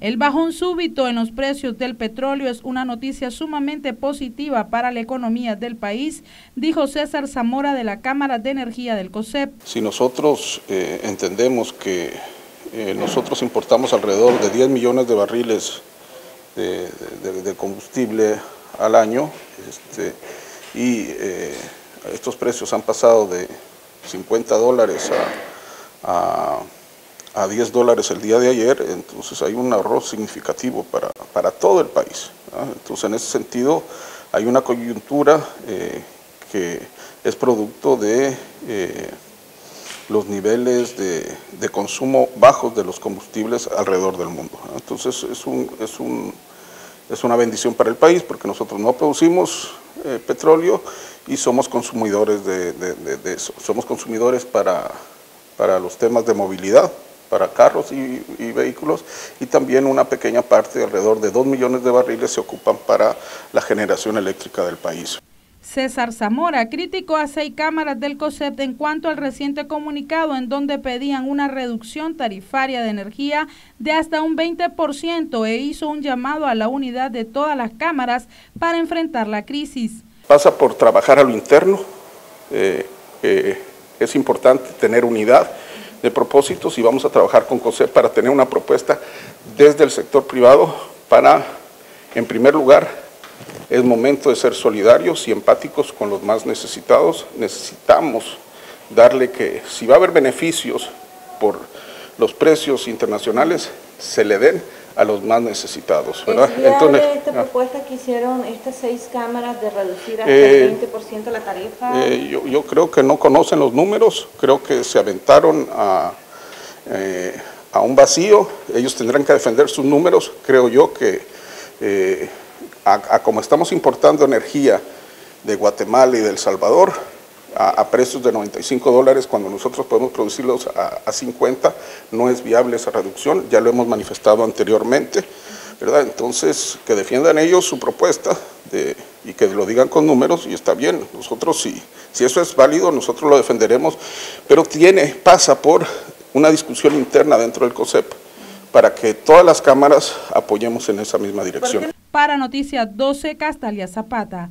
El bajón súbito en los precios del petróleo es una noticia sumamente positiva para la economía del país, dijo César Zamora de la Cámara de Energía del COSEP. Si nosotros eh, entendemos que eh, nosotros importamos alrededor de 10 millones de barriles de, combustible al año este, y eh, estos precios han pasado de 50 dólares a a 10 dólares el día de ayer, entonces hay un ahorro significativo para, para todo el país. Entonces en ese sentido hay una coyuntura eh, que es producto de eh, los niveles de, de, consumo bajos de los combustibles alrededor del mundo. Entonces es, un, es, un, es una bendición para el país porque nosotros no producimos eh, petróleo y somos consumidores de, de, eso. Somos consumidores para, para los temas de movilidad, para carros y, vehículos y también una pequeña parte, alrededor de 2 millones de barriles, se ocupan para la generación eléctrica del país. César Zamora criticó a seis cámaras del COSEP en cuanto al reciente comunicado en donde pedían una reducción tarifaria de energía de hasta un 20% e hizo un llamado a la unidad de todas las cámaras para enfrentar la crisis. Pasa por trabajar a lo interno, eh, eh, es importante tener unidad, de propósitos y vamos a trabajar con COSEP para tener una propuesta desde el sector privado para, en primer lugar, es momento de ser solidarios y empáticos con los más necesitados. Necesitamos darle que, si va a haber beneficios por los precios internacionales, se le den a los más necesitados. ¿verdad? Entonces, de esta ah. propuesta que hicieron estas seis cámaras de reducir hasta el 20% eh, la tarifa? Eh, yo, yo, creo que no conocen los números, creo que se aventaron a, eh, a un vacío, ellos tendrán que defender sus números, creo yo que a, como estamos importando energía de Guatemala y de El Salvador, a, precios de 95 dólares cuando nosotros podemos producirlos a, 50, no es viable esa reducción, ya lo hemos manifestado anteriormente, ¿verdad? Entonces, que defiendan ellos su propuesta de, y que lo digan con números y está bien, nosotros sí, si eso es válido, nosotros lo defenderemos, pero tiene, pasa por una discusión interna dentro del COSEP para que todas las cámaras apoyemos en esa misma dirección. Para Noticias 12, Castalia Zapata.